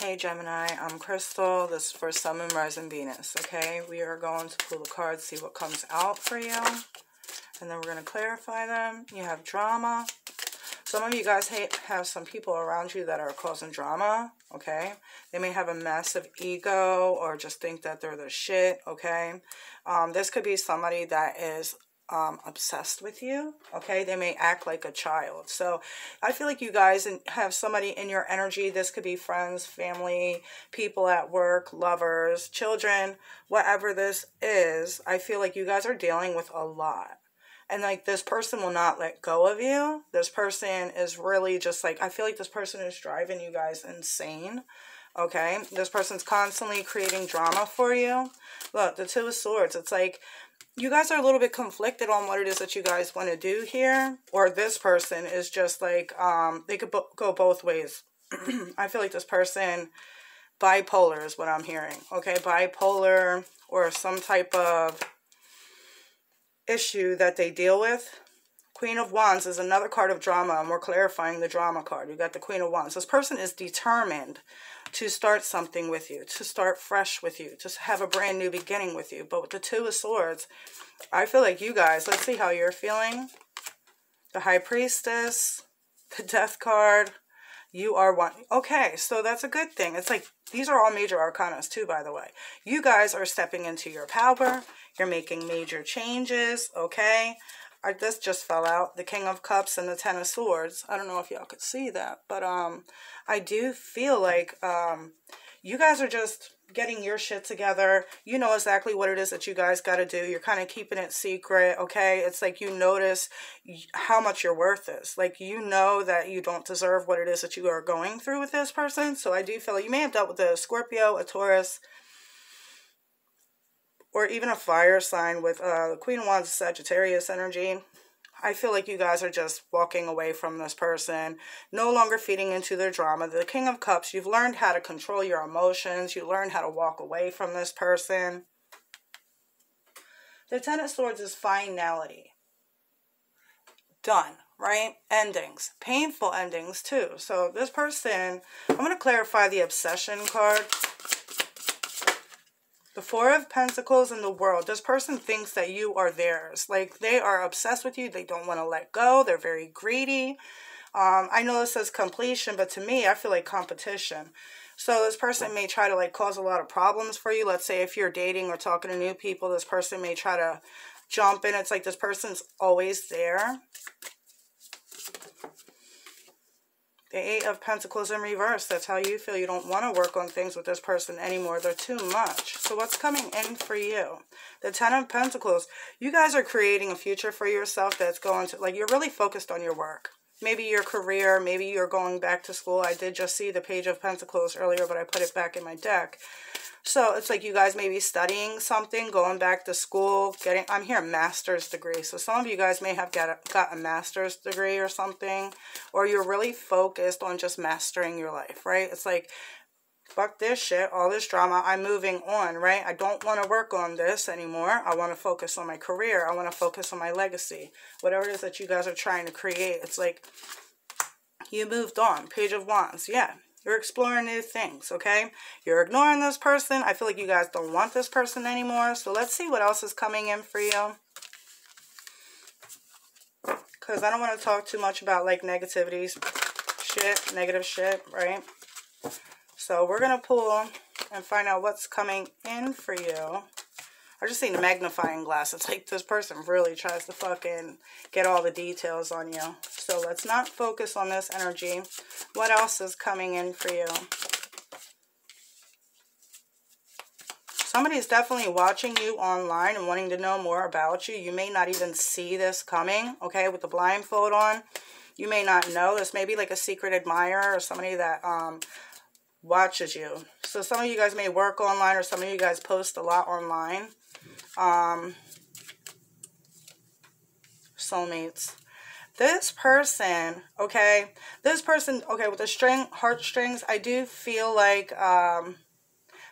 Hey Gemini, I'm Christal. This is for Sun, Moon, Rising, Venus. Okay, we are going to pull the cards, see what comes out for you. And then we're going to clarify them. You have drama. Some of you guys have some people around you that are causing drama, okay? They may have a massive ego or just think that they're the shit, okay? Um, this could be somebody that is um, obsessed with you. Okay, they may act like a child. So I feel like you guys have somebody in your energy. This could be friends, family, people at work, lovers, children, whatever this is. I feel like you guys are dealing with a lot. And like this person will not let go of you. This person is really just like, I feel like this person is driving you guys insane. Okay, this person's constantly creating drama for you. Look, the Two of Swords. It's like you guys are a little bit conflicted on what it is that you guys want to do here. Or this person is just like, um, they could bo go both ways. I feel like this person, bipolar is what I'm hearing. Okay, bipolar or some type of issue that they deal with. Queen of Wands is another card of drama, and we're clarifying the drama card. You got the Queen of Wands. This person is determined to start something with you, to start fresh with you, to have a brand new beginning with you. But with the Two of Swords, I feel like you guys, let's see how you're feeling. The High Priestess, the Death card, you are one. Okay, so that's a good thing. It's like, these are all major arcanas too, by the way. You guys are stepping into your power. You're making major changes, okay? I, this just fell out. The King of Cups and the Ten of Swords. I don't know if y'all could see that, but um, I do feel like um, you guys are just getting your shit together. You know exactly what it is that you guys got to do. You're kind of keeping it secret, okay? It's like you notice how much your worth is. Like you know that you don't deserve what it is that you are going through with this person. So I do feel like you may have dealt with a Scorpio, a Taurus, or even a fire sign with uh, Queen of Wands Sagittarius energy. I feel like you guys are just walking away from this person, no longer feeding into their drama. The King of Cups, you've learned how to control your emotions. You learned how to walk away from this person. The Ten of Swords is finality. Done, right? Endings. Painful endings, too. So this person, I'm going to clarify the Obsession card. The Four of Pentacles in the world. This person thinks that you are theirs. Like they are obsessed with you. They don't want to let go. They're very greedy. Um, I know this says completion, but to me, I feel like competition. So this person may try to like cause a lot of problems for you. Let's say if you're dating or talking to new people, this person may try to jump in. It's like this person's always there. The Eight of Pentacles in reverse. That's how you feel. You don't want to work on things with this person anymore. They're too much. So what's coming in for you? The Ten of Pentacles. You guys are creating a future for yourself that's going to, like, you're really focused on your work. Maybe your career. Maybe you're going back to school. I did just see the Page of Pentacles earlier, but I put it back in my deck. So it's like you guys may be studying something, going back to school, getting, I'm here, master's degree. So some of you guys may have got a, got a master's degree or something, or you're really focused on just mastering your life, right? It's like, fuck this shit, all this drama, I'm moving on, right? I don't want to work on this anymore. I want to focus on my career. I want to focus on my legacy. Whatever it is that you guys are trying to create, it's like, you moved on. Page of Wands, yeah. You're exploring new things, okay? You're ignoring this person. I feel like you guys don't want this person anymore. So let's see what else is coming in for you. Because I don't want to talk too much about, like, negativities, shit, negative shit, right? So we're going to pull and find out what's coming in for you. I just need a magnifying glass. It's like this person really tries to fucking get all the details on you. So let's not focus on this energy. What else is coming in for you? Somebody is definitely watching you online and wanting to know more about you. You may not even see this coming, okay, with the blindfold on. You may not know. This may be like a secret admirer or somebody that um, watches you. So some of you guys may work online or some of you guys post a lot online um, soulmates. This person, okay, this person, okay, with the string, heartstrings, I do feel like, um,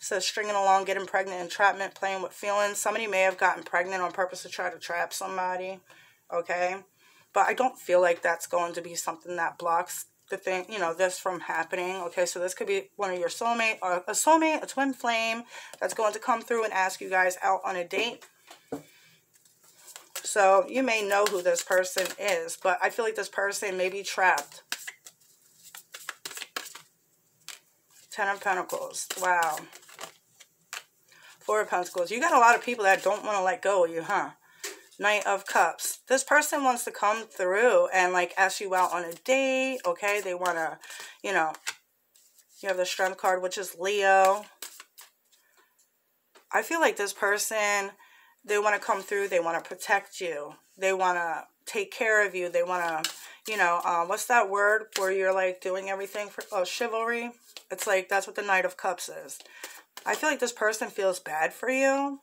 says stringing along, getting pregnant, entrapment, playing with feelings. Somebody may have gotten pregnant on purpose to try to trap somebody, okay? But I don't feel like that's going to be something that blocks the thing, you know, this from happening. Okay, so this could be one of your soulmate or a soulmate, a twin flame that's going to come through and ask you guys out on a date. So you may know who this person is, but I feel like this person may be trapped. Ten of Pentacles. Wow. Four of Pentacles. You got a lot of people that don't want to let go of you, huh? Knight of Cups. This person wants to come through and like ask you out on a date, okay? They want to, you know, you have the Strength card, which is Leo. I feel like this person, they want to come through. They want to protect you. They want to take care of you. They want to, you know, uh, what's that word where you're like doing everything for, oh, chivalry? It's like, that's what the Knight of Cups is. I feel like this person feels bad for you.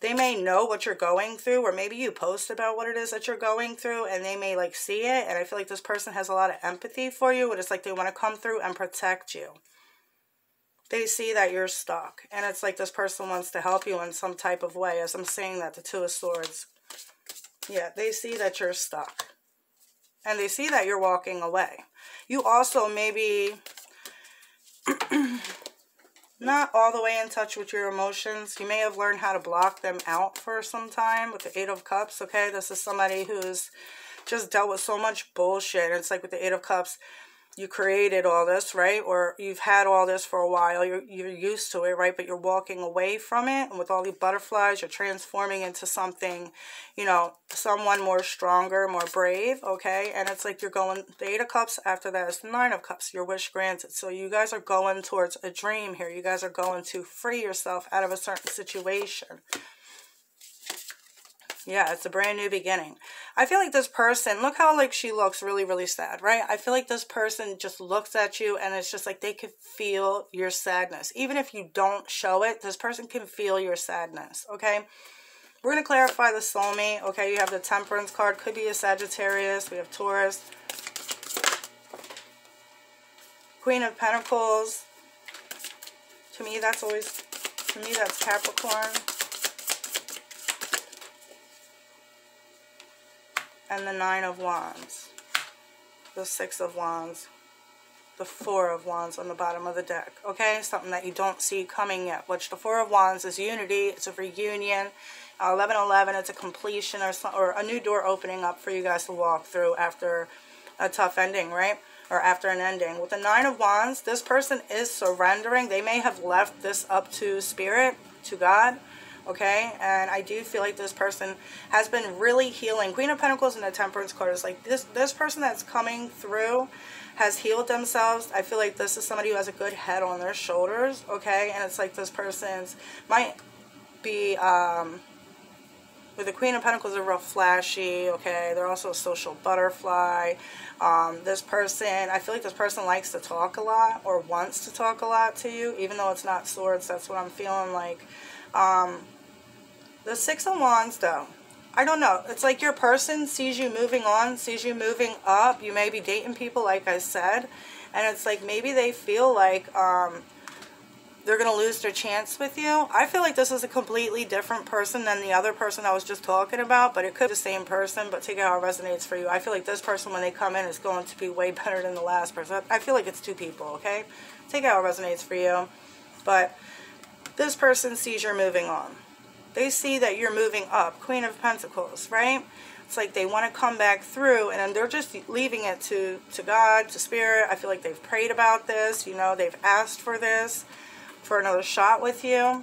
They may know what you're going through, or maybe you post about what it is that you're going through, and they may like see it. And I feel like this person has a lot of empathy for you, but it's like they want to come through and protect you. They see that you're stuck, and it's like this person wants to help you in some type of way. As I'm saying that, the Two of Swords. Yeah, they see that you're stuck, and they see that you're walking away. You also maybe not all the way in touch with your emotions. You may have learned how to block them out for some time with the Eight of Cups, okay? This is somebody who's just dealt with so much bullshit. It's like with the Eight of Cups, you created all this, right? Or you've had all this for a while. You're, you're used to it, right? But you're walking away from it. And with all the butterflies, you're transforming into something, you know, someone more stronger, more brave, okay? And it's like you're going, the Eight of Cups, after that is the Nine of Cups, your wish granted. So you guys are going towards a dream here. You guys are going to free yourself out of a certain situation. Yeah, it's a brand new beginning. I feel like this person, look how like she looks really, really sad, right? I feel like this person just looks at you and it's just like they could feel your sadness. Even if you don't show it, this person can feel your sadness, okay? We're going to clarify the soulmate, okay? You have the temperance card, could be a Sagittarius. We have Taurus. Queen of Pentacles. To me, that's always, to me, that's Capricorn. And the Nine of Wands, the Six of Wands, the Four of Wands on the bottom of the deck, okay? Something that you don't see coming yet, which the Four of Wands is unity, it's a reunion, uh, 1111, it's a completion or, some, or a new door opening up for you guys to walk through after a tough ending, right? Or after an ending. With the Nine of Wands, this person is surrendering. They may have left this up to Spirit, to God, okay? And I do feel like this person has been really healing. Queen of Pentacles and the Temperance card is like this, this person that's coming through has healed themselves. I feel like this is somebody who has a good head on their shoulders, okay? And it's like this person's might be, um, with the Queen of Pentacles, they're real flashy, okay? They're also a social butterfly. Um, this person, I feel like this person likes to talk a lot or wants to talk a lot to you, even though it's not swords. That's what I'm feeling like. Um, the Six of Wands, though, I don't know. It's like your person sees you moving on, sees you moving up. You may be dating people, like I said. And it's like maybe they feel like um, they're going to lose their chance with you. I feel like this is a completely different person than the other person I was just talking about. But it could be the same person, but take it how it resonates for you. I feel like this person, when they come in, is going to be way better than the last person. I feel like it's two people, okay? Take it how it resonates for you. But this person sees you're moving on. They see that you're moving up. Queen of Pentacles, right? It's like they want to come back through and they're just leaving it to, to God, to Spirit. I feel like they've prayed about this. You know, they've asked for this, for another shot with you.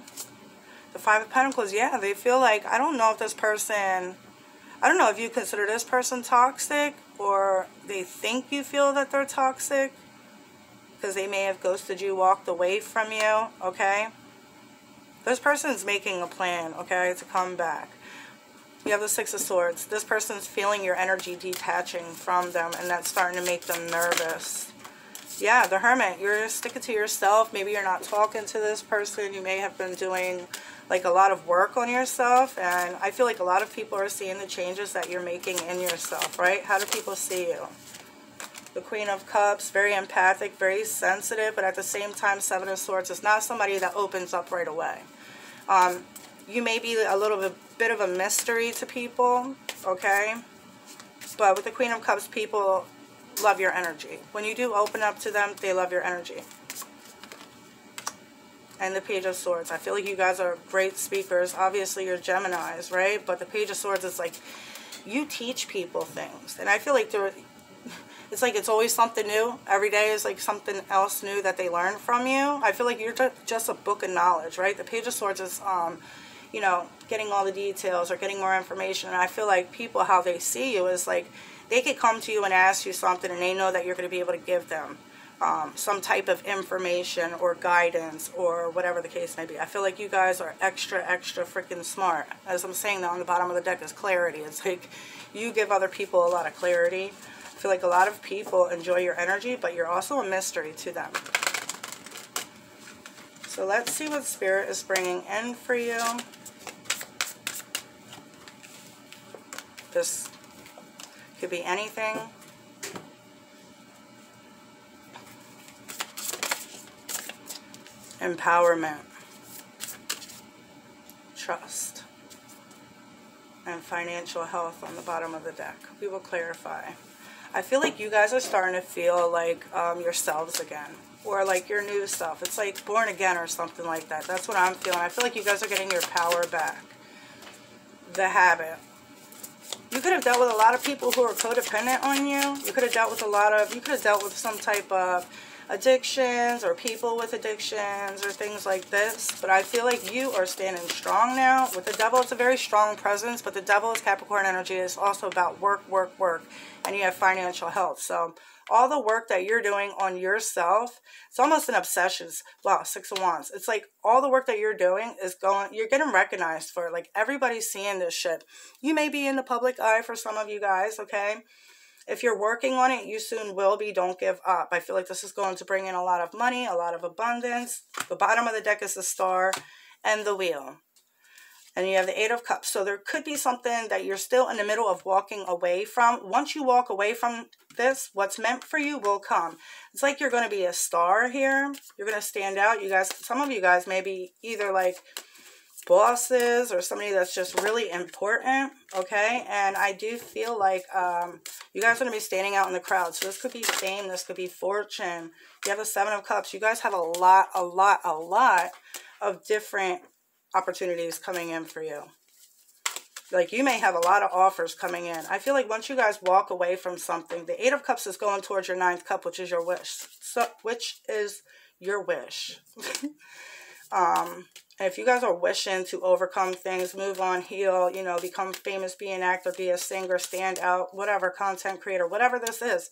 The Five of Pentacles, yeah, they feel like, I don't know if this person, I don't know if you consider this person toxic or they think you feel that they're toxic because they may have ghosted you, walked away from you, okay? This person's making a plan, okay, to come back. You have the Six of Swords. This person's feeling your energy detaching from them, and that's starting to make them nervous. Yeah, the Hermit. You're sticking to yourself. Maybe you're not talking to this person. You may have been doing, like, a lot of work on yourself, and I feel like a lot of people are seeing the changes that you're making in yourself, right? How do people see you? the Queen of Cups, very empathic, very sensitive, but at the same time, Seven of Swords is not somebody that opens up right away. Um, you may be a little bit, bit of a mystery to people, okay? But with the Queen of Cups, people love your energy. When you do open up to them, they love your energy. And the Page of Swords. I feel like you guys are great speakers. Obviously, you're Geminis, right? But the Page of Swords is like, you teach people things. And I feel like there, it's like it's always something new. Every day is like something else new that they learn from you. I feel like you're just a book of knowledge, right? The Page of Swords is, um, you know, getting all the details or getting more information. And I feel like people, how they see you is like, they could come to you and ask you something and they know that you're going to be able to give them um, some type of information or guidance or whatever the case may be. I feel like you guys are extra, extra freaking smart. As I'm saying now on the bottom of the deck is clarity. It's like you give other people a lot of clarity. I feel like a lot of people enjoy your energy, but you're also a mystery to them. So let's see what Spirit is bringing in for you. This could be anything. empowerment, trust, and financial health on the bottom of the deck. We will clarify. I feel like you guys are starting to feel like um, yourselves again or like your new self. It's like born again or something like that. That's what I'm feeling. I feel like you guys are getting your power back. The habit. You could have dealt with a lot of people who are codependent on you. You could have dealt with a lot of, you could have dealt with some type of addictions or people with addictions or things like this. But I feel like you are standing strong now. With the devil, it's a very strong presence, but the devil is Capricorn energy. It's also about work, work, work. And you have financial health. So all the work that you're doing on yourself, it's almost an obsession. Wow, Six of Wands. It's like all the work that you're doing is going, you're getting recognized for it. Like everybody's seeing this shit. You may be in the public eye for some of you guys, okay? If you're working on it, you soon will be. Don't give up. I feel like this is going to bring in a lot of money, a lot of abundance. The bottom of the deck is the star and the wheel. And you have the Eight of Cups. So there could be something that you're still in the middle of walking away from. Once you walk away from this, what's meant for you will come. It's like you're going to be a star here. You're going to stand out. You guys, some of you guys may be either like bosses or somebody that's just really important, okay? And I do feel like um, you guys are going to be standing out in the crowd. So this could be fame. This could be fortune. You have the Seven of Cups. You guys have a lot, a lot, a lot of different opportunities coming in for you. Like you may have a lot of offers coming in. I feel like once you guys walk away from something, the Eight of Cups is going towards your ninth cup, which is your wish. So, which is your wish. um, and if you guys are wishing to overcome things, move on, heal, you know, become famous, be an actor, be a singer, stand out, whatever, content creator, whatever this is,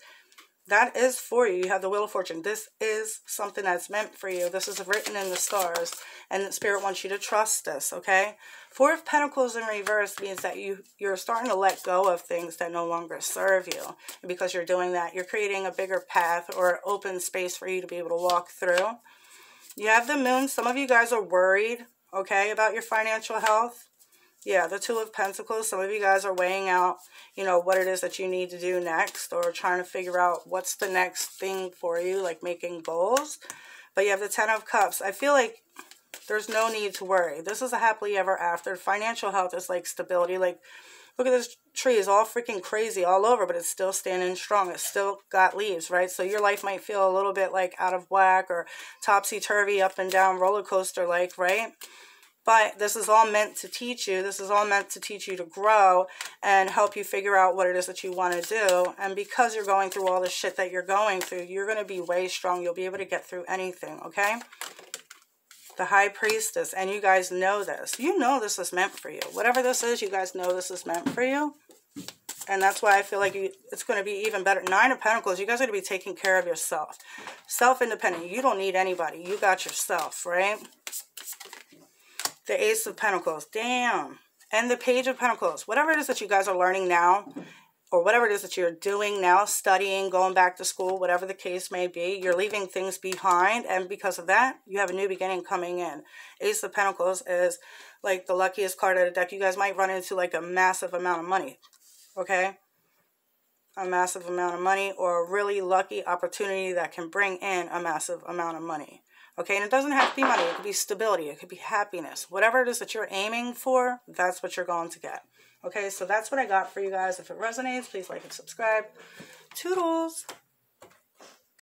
that is for you. You have the Wheel of Fortune. This is something that's meant for you. This is written in the stars. And Spirit wants you to trust this, okay? Four of Pentacles in reverse means that you, you're starting to let go of things that no longer serve you. And because you're doing that, you're creating a bigger path or open space for you to be able to walk through. You have the moon. Some of you guys are worried, okay, about your financial health. Yeah, the Two of Pentacles. Some of you guys are weighing out, you know, what it is that you need to do next or trying to figure out what's the next thing for you, like making goals. But you have the Ten of Cups. I feel like there's no need to worry. This is a happily ever after. Financial health is like stability. Like Look at this tree. It's all freaking crazy all over, but it's still standing strong. It's still got leaves, right? So your life might feel a little bit like out of whack or topsy-turvy, up and down, roller coaster like, right? But this is all meant to teach you. This is all meant to teach you to grow and help you figure out what it is that you want to do. And because you're going through all the shit that you're going through, you're going to be way strong. You'll be able to get through anything, okay? The high priestess, and you guys know this. You know this is meant for you. Whatever this is, you guys know this is meant for you. And that's why I feel like you, it's going to be even better. Nine of Pentacles, you guys are going to be taking care of yourself. Self-independent. You don't need anybody. You got yourself, right? The Ace of Pentacles. Damn. And the Page of Pentacles. Whatever it is that you guys are learning now, or whatever it is that you're doing now, studying, going back to school, whatever the case may be, you're leaving things behind. And because of that, you have a new beginning coming in. Ace of Pentacles is like the luckiest card of the deck. You guys might run into like a massive amount of money. Okay? A massive amount of money or a really lucky opportunity that can bring in a massive amount of money. Okay, and it doesn't have to be money. It could be stability. It could be happiness. Whatever it is that you're aiming for, that's what you're going to get. Okay, so that's what I got for you guys. If it resonates, please like and subscribe. Toodles!